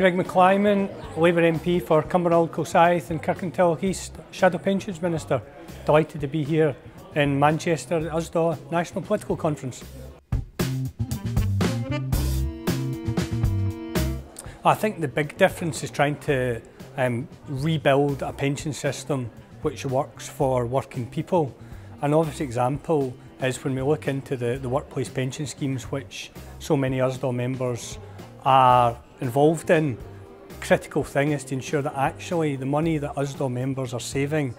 Greg McClymont, Labour MP for Cumbernauld Kilsyth and Kirkintilloch East, Shadow Pensions Minister. Delighted to be here in Manchester at USDAW National Political Conference. I think the big difference is trying to um, rebuild a pension system which works for working people. An obvious example is when we look into the, the workplace pension schemes which so many USDAW members are involved in. Critical thing is to ensure that actually the money that USDAW members are saving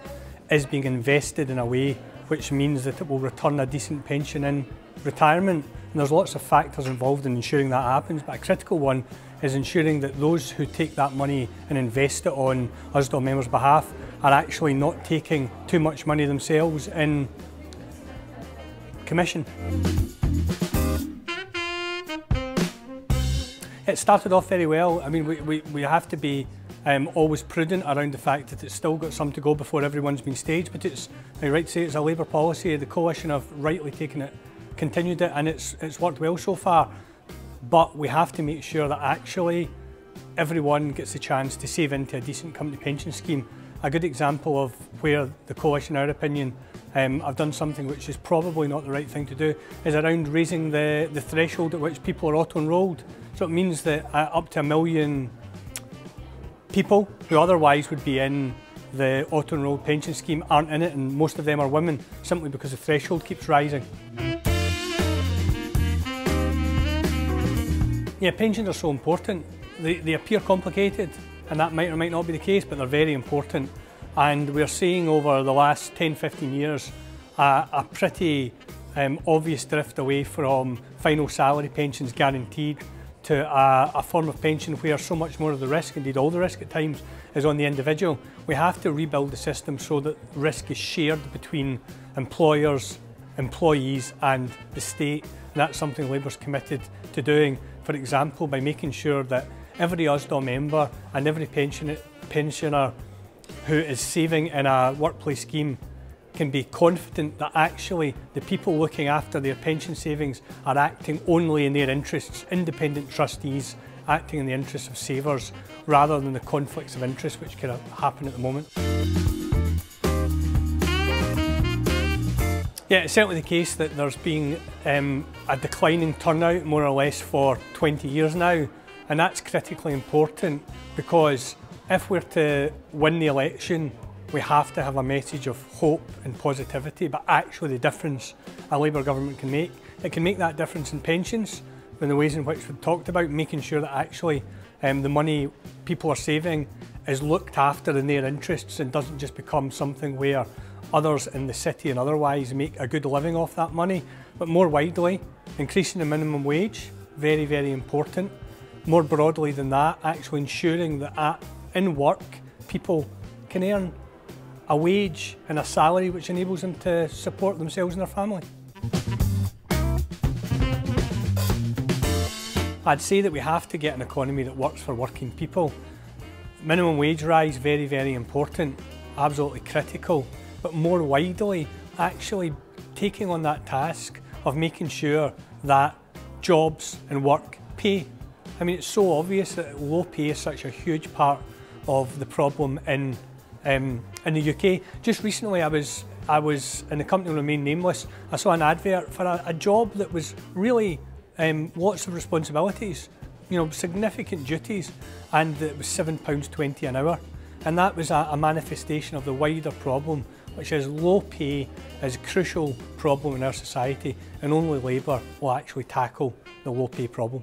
is being invested in a way which means that it will return a decent pension in retirement. And there's lots of factors involved in ensuring that happens, but a critical one is ensuring that those who take that money and invest it on USDAW members' behalf are actually not taking too much money themselves in commission. It started off very well. I mean, we, we, we have to be um, always prudent around the fact that it's still got some to go before everyone's been staged, but it's, I right to say, it's a Labour policy. The Coalition have rightly taken it, continued it, and it's, it's worked well so far. But we have to make sure that actually everyone gets a chance to save into a decent company pension scheme. A good example of where the coalition, in our opinion, um, have done something which is probably not the right thing to do, is around raising the, the threshold at which people are auto-enrolled. So it means that uh, up to a million people who otherwise would be in the auto-enrolled pension scheme aren't in it and most of them are women simply because the threshold keeps rising. Yeah, pensions are so important. They, they appear complicated and that might or might not be the case, but they're very important. And we're seeing over the last 10, 15 years uh, a pretty um, obvious drift away from final salary pensions guaranteed to a, a, form of pension where so much more of the risk, indeed all the risk at times, is on the individual. We have to rebuild the system so that risk is shared between employers, employees and the state. And that's something Labour's committed to doing, for example, by making sure that every USDAW member and every pension, pensioner who is saving in a workplace scheme can be confident that actually the people looking after their pension savings are acting only in their interests, independent trustees acting in the interests of savers rather than the conflicts of interest which can happen at the moment. Yeah, it's certainly the case that there's been um, a declining turnout more or less for 20 years now and that's critically important because if we're to win the election we have to have a message of hope and positivity, but actually the difference a Labour government can make. It can make that difference in pensions, in the ways in which we've talked about, making sure that actually um, the money people are saving is looked after in their interests and doesn't just become something where others in the city and otherwise make a good living off that money. But more widely, increasing the minimum wage, very, very important. More broadly than that, actually ensuring that at, in work, people can earn a wage and a salary which enables them to support themselves and their family. I'd say that we have to get an economy that works for working people. Minimum wage rise, very, very important, absolutely critical, but more widely, actually taking on that task of making sure that jobs and work pay. I mean, it's so obvious that low pay is such a huge part of the problem in um, in the UK. Just recently I was I was in the company remain nameless. I saw an advert for a, a job that was really um, lots of responsibilities, you know, significant duties, and it was £7.20 an hour. And that was a, a manifestation of the wider problem, which is low pay is a crucial problem in our society, and only Labour will actually tackle the low pay problem.